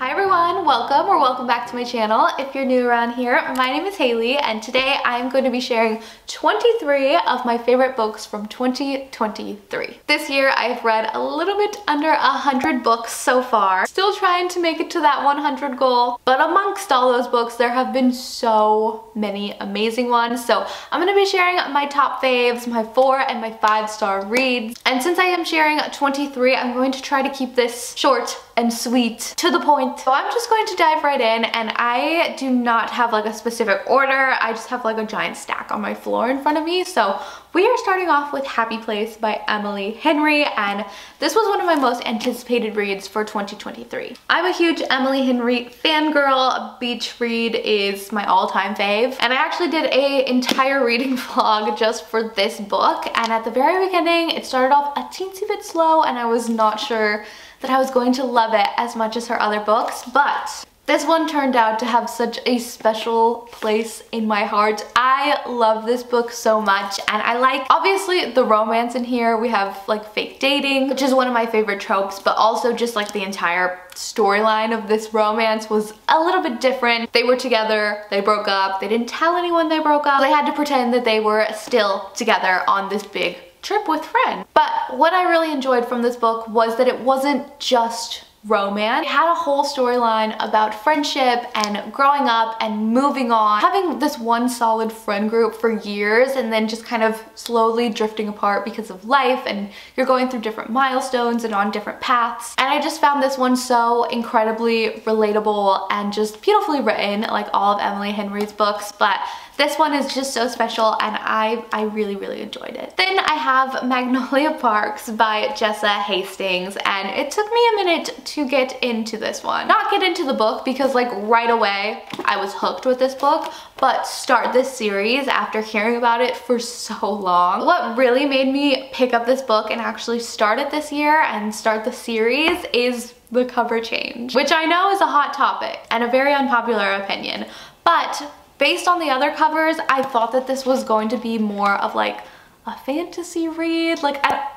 Hi everyone, welcome or welcome back to my channel. If you're new around here, my name is Hailie and today I'm going to be sharing 23 of my favorite books from 2023. This year I've read a little bit under 100 books so far. Still trying to make it to that 100 goal, but amongst all those books there have been so many amazing ones. So I'm going to be sharing my top faves, my four and my five star reads. And since I am sharing 23, I'm going to try to keep this short and sweet to the point. So I'm just going to dive right in and I do not have like a specific order. I just have like a giant stack on my floor in front of me. So we are starting off with Happy Place by Emily Henry and this was one of my most anticipated reads for 2023. I'm a huge Emily Henry fangirl. Beach read is my all-time fave and I actually did a entire reading vlog just for this book and at the very beginning it started off a teensy bit slow and I was not sure that I was going to love it as much as her other books, but this one turned out to have such a special place in my heart. I love this book so much and I like obviously the romance in here. We have like fake dating, which is one of my favorite tropes, but also just like the entire storyline of this romance was a little bit different. They were together, they broke up, they didn't tell anyone they broke up. They had to pretend that they were still together on this big trip with friends. But what I really enjoyed from this book was that it wasn't just romance. It had a whole storyline about friendship and growing up and moving on. Having this one solid friend group for years and then just kind of slowly drifting apart because of life and you're going through different milestones and on different paths. And I just found this one so incredibly relatable and just beautifully written like all of Emily Henry's books. But this one is just so special and I, I really, really enjoyed it. Then I have Magnolia Parks by Jessa Hastings and it took me a minute to get into this one. Not get into the book because like right away I was hooked with this book, but start this series after hearing about it for so long. What really made me pick up this book and actually start it this year and start the series is the cover change, which I know is a hot topic and a very unpopular opinion, but Based on the other covers, I thought that this was going to be more of like a fantasy read. Like, I,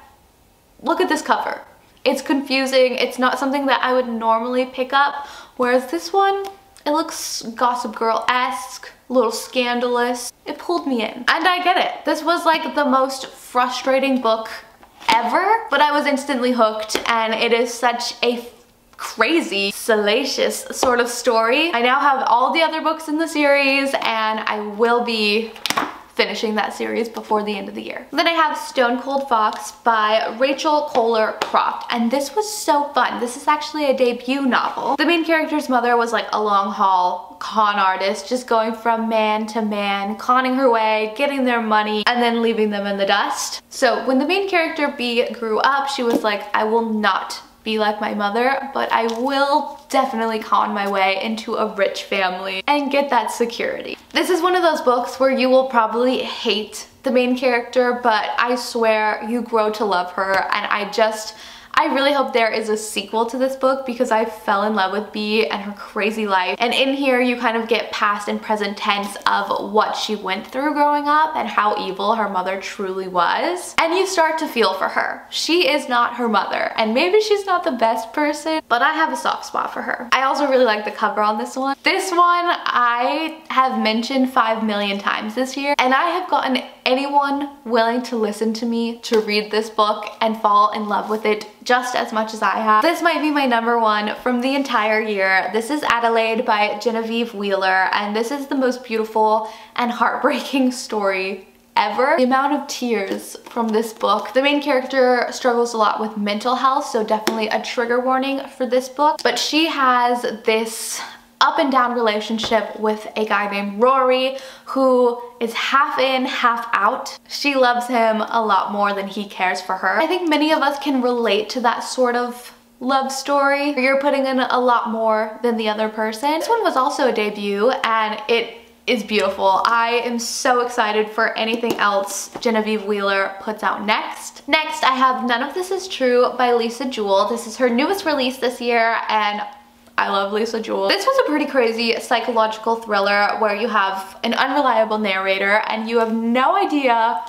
look at this cover. It's confusing. It's not something that I would normally pick up. Whereas this one, it looks Gossip Girl-esque, a little scandalous. It pulled me in. And I get it. This was like the most frustrating book ever, but I was instantly hooked and it is such a crazy, salacious sort of story. I now have all the other books in the series and I will be finishing that series before the end of the year. Then I have Stone Cold Fox by Rachel Koller Croft and this was so fun. This is actually a debut novel. The main character's mother was like a long haul con artist just going from man to man, conning her way, getting their money, and then leaving them in the dust. So when the main character Bee grew up, she was like, I will not be like my mother, but I will definitely con my way into a rich family and get that security. This is one of those books where you will probably hate the main character, but I swear you grow to love her and I just, I really hope there is a sequel to this book because I fell in love with Bee and her crazy life. And in here you kind of get past and present tense of what she went through growing up and how evil her mother truly was. And you start to feel for her. She is not her mother and maybe she's not the best person, but I have a soft spot for her. I also really like the cover on this one. This one I have mentioned five million times this year and I have gotten anyone willing to listen to me to read this book and fall in love with it just as much as I have. This might be my number one from the entire year. This is Adelaide by Genevieve Wheeler and this is the most beautiful and heartbreaking story ever. The amount of tears from this book. The main character struggles a lot with mental health, so definitely a trigger warning for this book. But she has this up and down relationship with a guy named Rory who is half in, half out. She loves him a lot more than he cares for her. I think many of us can relate to that sort of love story. You're putting in a lot more than the other person. This one was also a debut and it is beautiful. I am so excited for anything else Genevieve Wheeler puts out next. Next, I have None of This Is True by Lisa Jewell. This is her newest release this year and I love Lisa Jewell. This was a pretty crazy psychological thriller where you have an unreliable narrator and you have no idea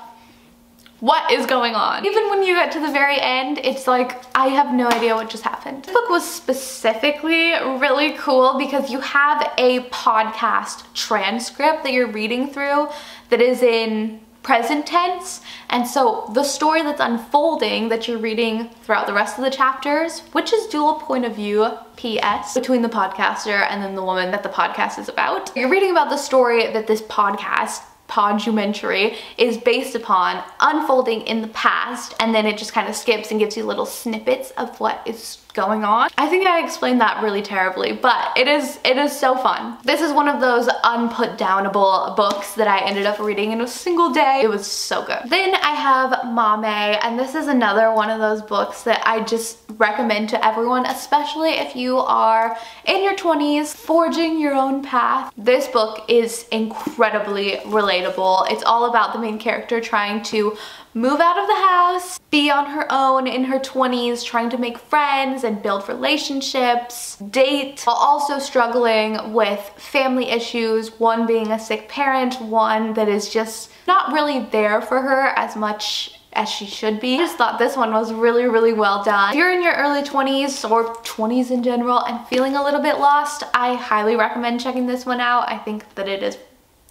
what is going on? Even when you get to the very end, it's like, I have no idea what just happened. This book was specifically really cool because you have a podcast transcript that you're reading through that is in present tense. And so the story that's unfolding that you're reading throughout the rest of the chapters, which is dual point of view, PS, between the podcaster and then the woman that the podcast is about. You're reading about the story that this podcast podumentary is based upon unfolding in the past and then it just kind of skips and gives you little snippets of what is going on. I think I explained that really terribly, but it is it is so fun. This is one of those unputdownable books that I ended up reading in a single day. It was so good. Then I have Maame, and this is another one of those books that I just recommend to everyone, especially if you are in your 20s, forging your own path. This book is incredibly relatable. It's all about the main character trying to move out of the house, be on her own in her 20s, trying to make friends and build relationships, date, while also struggling with family issues, one being a sick parent, one that is just not really there for her as much as she should be. I just thought this one was really, really well done. If you're in your early 20s or 20s in general and feeling a little bit lost, I highly recommend checking this one out. I think that it is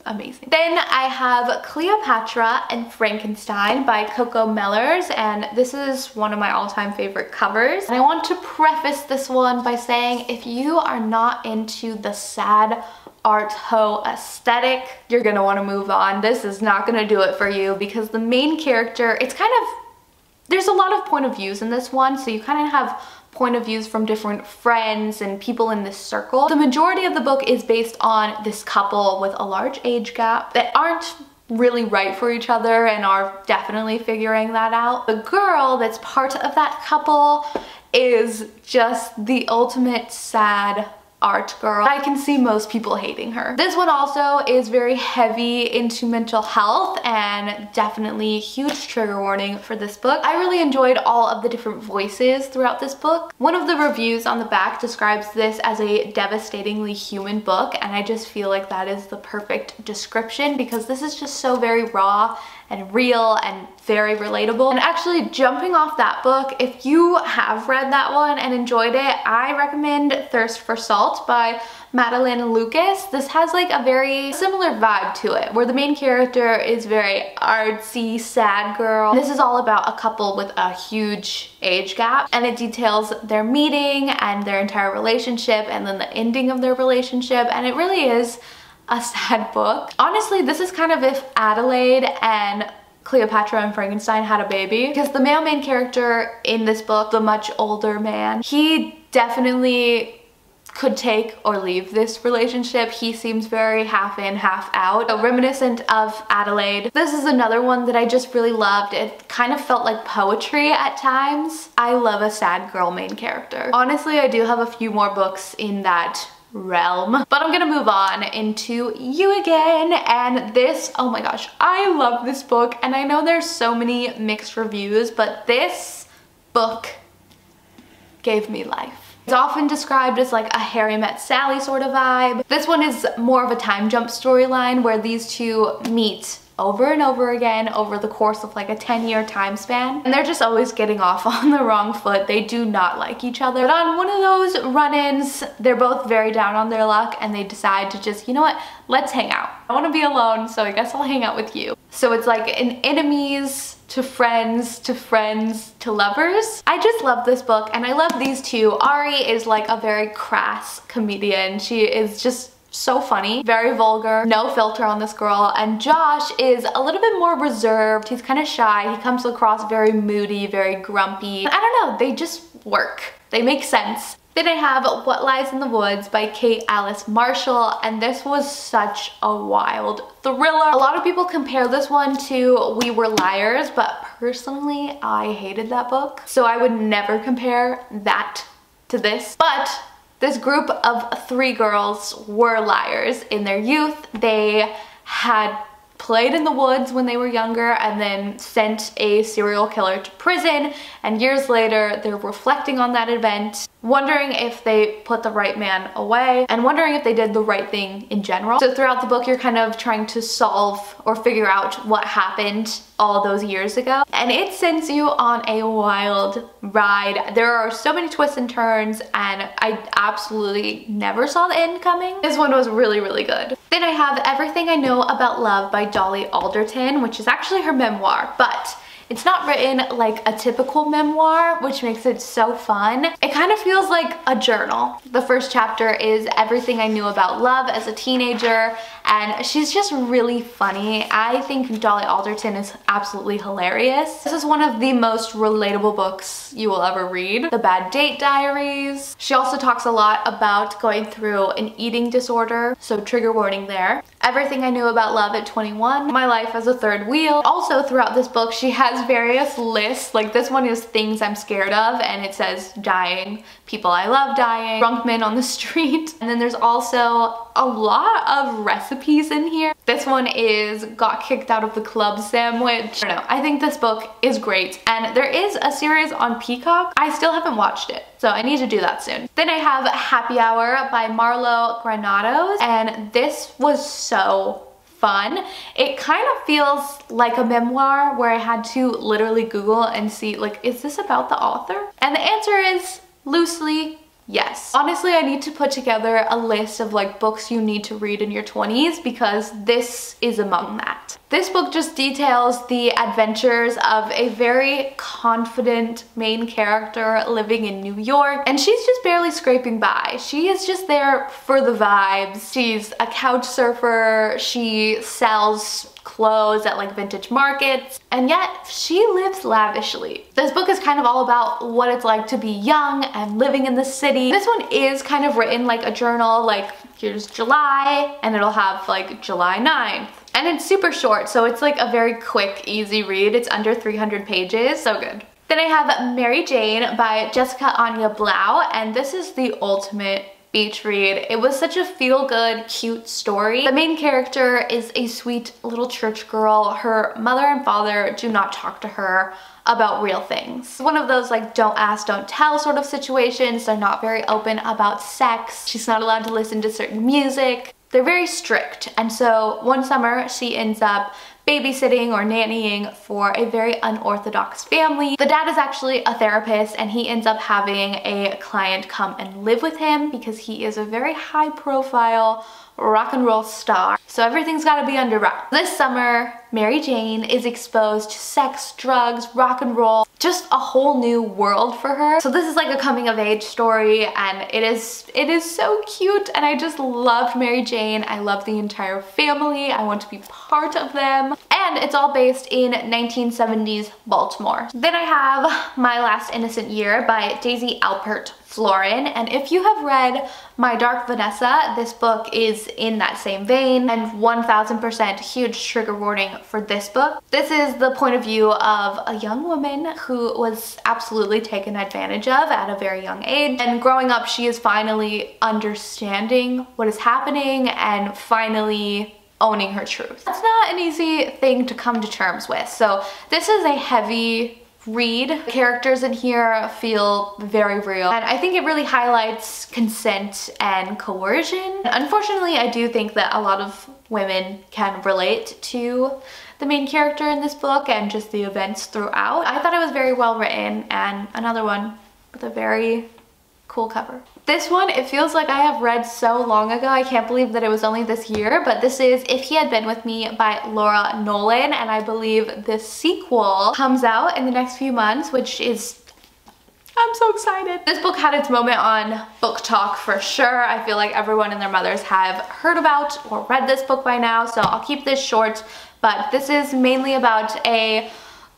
amazing. Then I have Cleopatra and Frankenstein by Coco Mellors and this is one of my all-time favorite covers. And I want to preface this one by saying if you are not into the sad art ho aesthetic, you're gonna wanna move on. This is not gonna do it for you because the main character, it's kind of, there's a lot of point of views in this one, so you kind of have point of views from different friends and people in this circle. The majority of the book is based on this couple with a large age gap that aren't really right for each other and are definitely figuring that out. The girl that's part of that couple is just the ultimate sad art girl. I can see most people hating her. This one also is very heavy into mental health and definitely huge trigger warning for this book. I really enjoyed all of the different voices throughout this book. One of the reviews on the back describes this as a devastatingly human book and I just feel like that is the perfect description because this is just so very raw and real and very relatable. And actually jumping off that book, if you have read that one and enjoyed it, I recommend Thirst for Salt by Madelaine Lucas. This has like a very similar vibe to it where the main character is very artsy, sad girl. This is all about a couple with a huge age gap and it details their meeting and their entire relationship and then the ending of their relationship and it really is a sad book. Honestly, this is kind of if Adelaide and Cleopatra and Frankenstein had a baby because the male main character in this book, the much older man, he definitely could take or leave this relationship. He seems very half in, half out. So reminiscent of Adelaide. This is another one that I just really loved. It kind of felt like poetry at times. I love a sad girl main character. Honestly, I do have a few more books in that realm. But I'm gonna move on into You Again and this, oh my gosh, I love this book and I know there's so many mixed reviews, but this book gave me life. It's often described as like a Harry Met Sally sort of vibe. This one is more of a time jump storyline where these two meet over and over again over the course of like a 10 year time span. And they're just always getting off on the wrong foot. They do not like each other. But on one of those run-ins, they're both very down on their luck and they decide to just, you know what, let's hang out. I wanna be alone, so I guess I'll hang out with you. So it's like an enemies to friends to friends to lovers. I just love this book and I love these two. Ari is like a very crass comedian. She is just so funny, very vulgar, no filter on this girl. And Josh is a little bit more reserved. He's kind of shy. He comes across very moody, very grumpy. I don't know, they just work. They make sense. Then I have What Lies in the Woods by Kate Alice Marshall, and this was such a wild thriller. A lot of people compare this one to We Were Liars, but personally, I hated that book. So I would never compare that to this. But this group of three girls were liars in their youth. They had played in the woods when they were younger and then sent a serial killer to prison and years later they're reflecting on that event wondering if they put the right man away, and wondering if they did the right thing in general. So throughout the book, you're kind of trying to solve or figure out what happened all those years ago. And it sends you on a wild ride. There are so many twists and turns and I absolutely never saw the end coming. This one was really, really good. Then I have Everything I Know About Love by Dolly Alderton, which is actually her memoir, but it's not written like a typical memoir, which makes it so fun. It kind of feels like a journal. The first chapter is everything I knew about love as a teenager, and she's just really funny. I think Dolly Alderton is absolutely hilarious. This is one of the most relatable books you will ever read. The Bad Date Diaries. She also talks a lot about going through an eating disorder, so trigger warning there. Everything I Knew About Love at 21, My Life as a Third Wheel. Also throughout this book, she has various lists. Like this one is things I'm scared of and it says dying, people I love dying, drunk men on the street. And then there's also a lot of recipes in here. This one is got kicked out of the club sandwich. I don't know. I think this book is great. And there is a series on Peacock. I still haven't watched it. So I need to do that soon. Then I have Happy Hour by Marlowe Granados. And this was so fun. It kind of feels like a memoir where I had to literally Google and see like, is this about the author? And the answer is loosely Yes. Honestly, I need to put together a list of like books you need to read in your 20s because this is among that. This book just details the adventures of a very confident main character living in New York and she's just barely scraping by. She is just there for the vibes. She's a couch surfer, she sells clothes at like vintage markets, and yet she lives lavishly. This book is kind of all about what it's like to be young and living in the city. This one is kind of written like a journal, like here's July, and it'll have like July 9th. And it's super short, so it's like a very quick, easy read. It's under 300 pages, so good. Then I have Mary Jane by Jessica Anya Blau, and this is the ultimate beach read. It was such a feel-good, cute story. The main character is a sweet little church girl. Her mother and father do not talk to her about real things. One of those like don't ask, don't tell sort of situations. They're not very open about sex. She's not allowed to listen to certain music. They're very strict. And so one summer she ends up babysitting or nannying for a very unorthodox family. The dad is actually a therapist and he ends up having a client come and live with him because he is a very high profile rock and roll star. So everything's gotta be under wraps. This summer, Mary Jane is exposed to sex, drugs, rock and roll, just a whole new world for her. So this is like a coming of age story and it is it is so cute and I just loved Mary Jane. I love the entire family. I want to be part of them. And it's all based in 1970s Baltimore. Then I have My Last Innocent Year by Daisy Alpert Florin. And if you have read My Dark Vanessa, this book is in that same vein and 1000% huge trigger warning for this book. This is the point of view of a young woman who was absolutely taken advantage of at a very young age. And growing up, she is finally understanding what is happening and finally owning her truth. That's not an easy thing to come to terms with. So this is a heavy read. The characters in here feel very real and I think it really highlights consent and coercion. Unfortunately, I do think that a lot of women can relate to the main character in this book and just the events throughout. I thought it was very well written and another one with a very cool cover. This one, it feels like I have read so long ago. I can't believe that it was only this year, but this is If He Had Been With Me by Laura Nowlin, and I believe the sequel comes out in the next few months, which is I'm so excited. This book had its moment on BookTok for sure. I feel like everyone and their mothers have heard about or read this book by now, so I'll keep this short, but this is mainly about a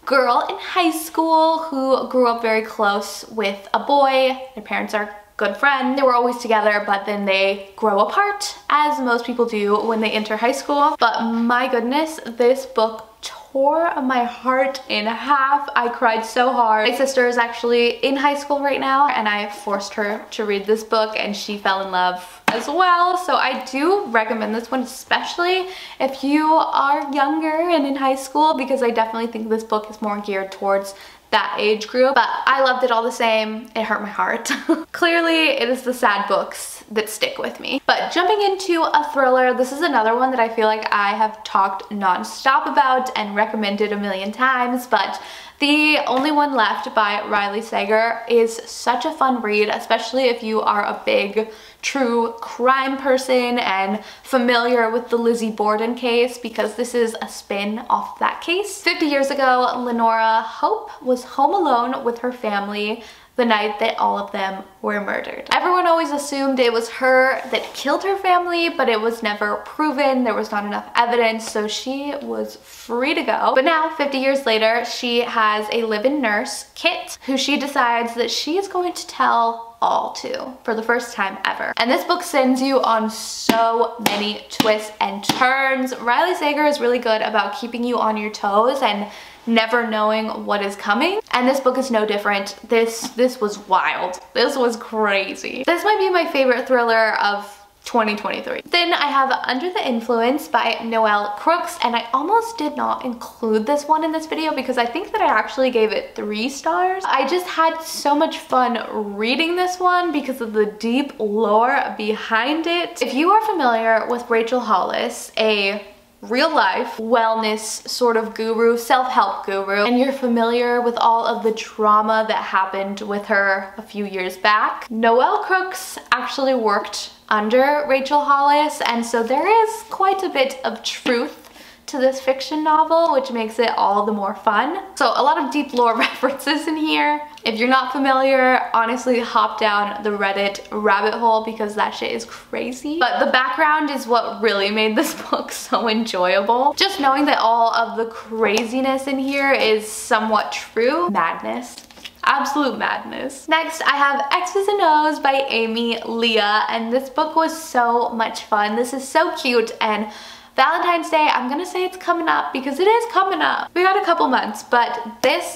girl in high school who grew up very close with a boy. Their parents are good friends. They were always together, but then they grow apart, as most people do when they enter high school. But my goodness, this book tore my heart in half. I cried so hard. My sister is actually in high school right now and I forced her to read this book and she fell in love as well. So I do recommend this one, especially if you are younger and in high school because I definitely think this book is more geared towards that age group, but I loved it all the same. It hurt my heart. Clearly, it is the sad books that stick with me. But jumping into a thriller, this is another one that I feel like I have talked nonstop about and recommended a million times, but the Only One Left by Riley Sager is such a fun read, especially if you are a big true crime person and familiar with the Lizzie Borden case because this is a spin off that case. 50 years ago, Lenora Hope was home alone with her family the night that all of them were murdered. Everyone always assumed it was her that killed her family, but it was never proven. There was not enough evidence, so she was free to go. But now, 50 years later, she has a live-in nurse, Kit, who she decides that she is going to tell all to for the first time ever. And this book sends you on so many twists and turns. Riley Sager is really good about keeping you on your toes and never knowing what is coming. And this book is no different. This, this was wild. This was crazy. This might be my favorite thriller of 2023. Then I have Under the Influence by Noelle Crooks and I almost did not include this one in this video because I think that I actually gave it three stars. I just had so much fun reading this one because of the deep lore behind it. If you are familiar with Rachel Hollis, a real life wellness sort of guru, self-help guru, and you're familiar with all of the drama that happened with her a few years back. Noelle Crooks actually worked under Rachel Hollis, and so there is quite a bit of truth to this fiction novel, which makes it all the more fun. So a lot of deep lore references in here. If you're not familiar, honestly hop down the Reddit rabbit hole because that shit is crazy. But the background is what really made this book so enjoyable. Just knowing that all of the craziness in here is somewhat true. Madness absolute madness. Next, I have Exes and O's by Amy Lea, and this book was so much fun. This is so cute, and Valentine's Day, I'm gonna say it's coming up because it is coming up. We got a couple months, but this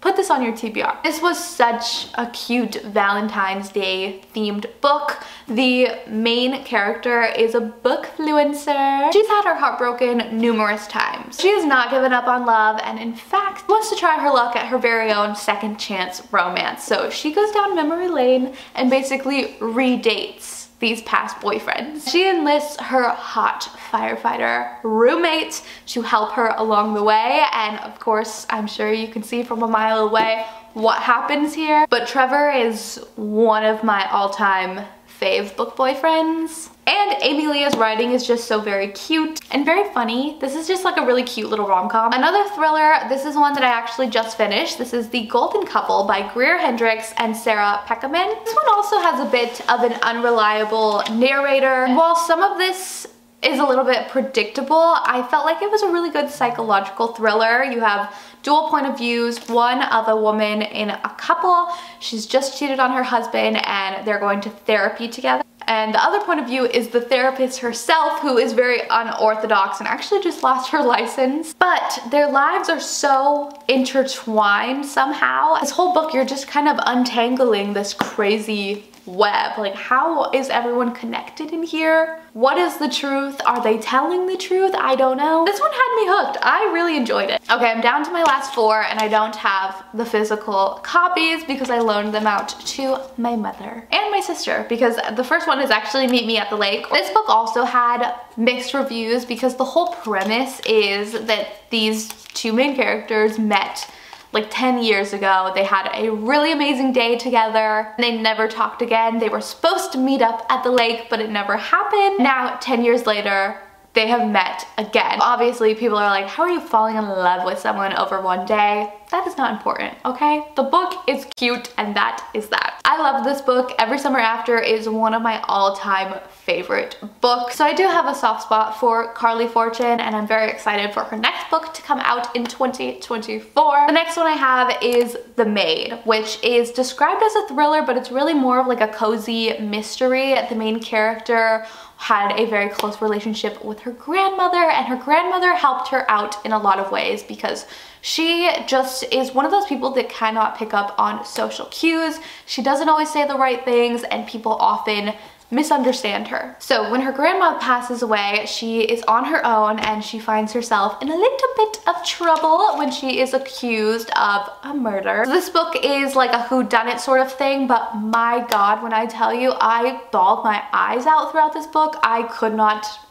put this on your TBR. This was such a cute Valentine's Day themed book. The main character is a bookfluencer. She's had her heart broken numerous times. She has not given up on love and in fact wants to try her luck at her very own second chance romance. So she goes down memory lane and basically redates these past boyfriends. She enlists her hot firefighter roommate to help her along the way and of course I'm sure you can see from a mile away what happens here but Trevor is one of my all-time fave book boyfriends. And Amy Lea's writing is just so very cute and very funny. This is just like a really cute little rom-com. Another thriller, this is one that I actually just finished. This is The Golden Couple by Greer Hendricks and Sarah Pekkanen. This one also has a bit of an unreliable narrator. While some of this is a little bit predictable. I felt like it was a really good psychological thriller. You have dual point of views, one of a woman in a couple. She's just cheated on her husband and they're going to therapy together. And the other point of view is the therapist herself who is very unorthodox and actually just lost her license. But their lives are so intertwined somehow. This whole book, you're just kind of untangling this crazy web. Like how is everyone connected in here? What is the truth? Are they telling the truth? I don't know. This one had me hooked. I really enjoyed it. Okay, I'm down to my last four and I don't have the physical copies because I loaned them out to my mother and my sister because the first one is actually Meet Me at the Lake. This book also had mixed reviews because the whole premise is that these two main characters met like 10 years ago. They had a really amazing day together. They never talked again. They were supposed to meet up at the lake, but it never happened. Now, 10 years later, they have met again. Obviously, people are like, how are you falling in love with someone over one day? That is not important, okay? The book is cute and that is that. I love this book. Every Summer After is one of my all-time favorite books. So I do have a soft spot for Carley Fortune and I'm very excited for her next book to come out in 2024. The next one I have is The Maid, which is described as a thriller, but it's really more of like a cozy mystery. The main character had a very close relationship with her grandmother and her grandmother helped her out in a lot of ways because she just is one of those people that cannot pick up on social cues. She doesn't always say the right things and people often misunderstand her. So when her grandma passes away, she is on her own and she finds herself in a little bit of trouble when she is accused of a murder. So this book is like a whodunit sort of thing, but my god, when I tell you, I bawled my eyes out throughout this book. I could not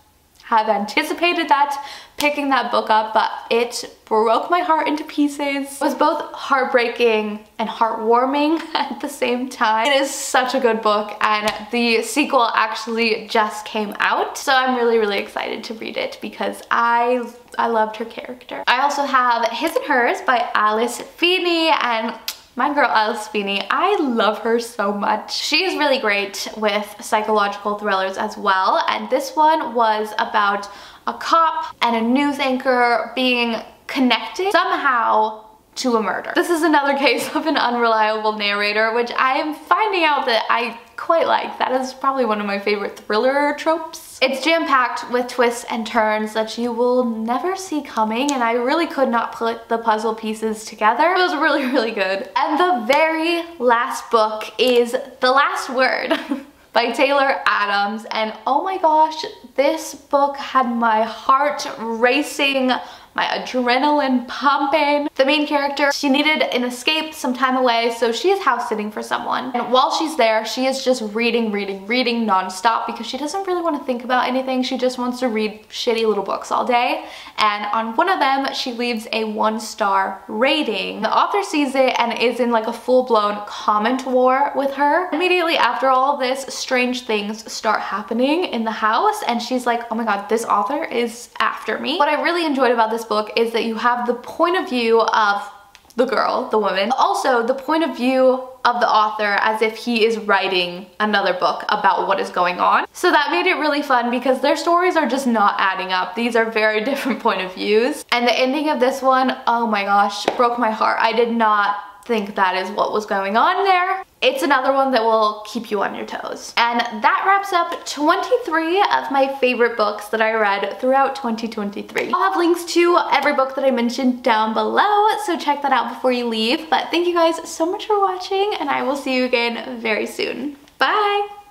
have anticipated that picking that book up, but it broke my heart into pieces. It was both heartbreaking and heartwarming at the same time. It is such a good book and the sequel actually just came out. So I'm really, really excited to read it because I, I loved her character. I also have His and Hers by Alice Feeney and my girl Alice Feeney, I love her so much. She is really great with psychological thrillers as well, and this one was about a cop and a news anchor being connected somehow to a murder. This is another case of an unreliable narrator, which I am finding out that I quite like. That is probably one of my favorite thriller tropes. It's jam-packed with twists and turns that you will never see coming and I really could not put the puzzle pieces together. It was really, really good. And the very last book is The Last Word. by Taylor Adams and oh my gosh this book had my heart racing my adrenaline pumping. The main character, she needed an escape some time away, so she is house sitting for someone. And while she's there, she is just reading, reading, reading nonstop because she doesn't really want to think about anything. She just wants to read shitty little books all day. And on one of them, she leaves a one star rating. The author sees it and is in like a full-blown comment war with her. Immediately after all this, strange things start happening in the house and she's like, oh my god, this author is after me. What I really enjoyed about this book is that you have the point of view of the girl, the woman. Also, the point of view of the author as if he is writing another book about what is going on. So that made it really fun because their stories are just not adding up. These are very different point of views. And the ending of this one, oh my gosh, broke my heart. I did not think that is what was going on there. It's another one that will keep you on your toes. And that wraps up 23 of my favorite books that I read throughout 2023. I'll have links to every book that I mentioned down below, so check that out before you leave. But thank you guys so much for watching, and I will see you again very soon. Bye!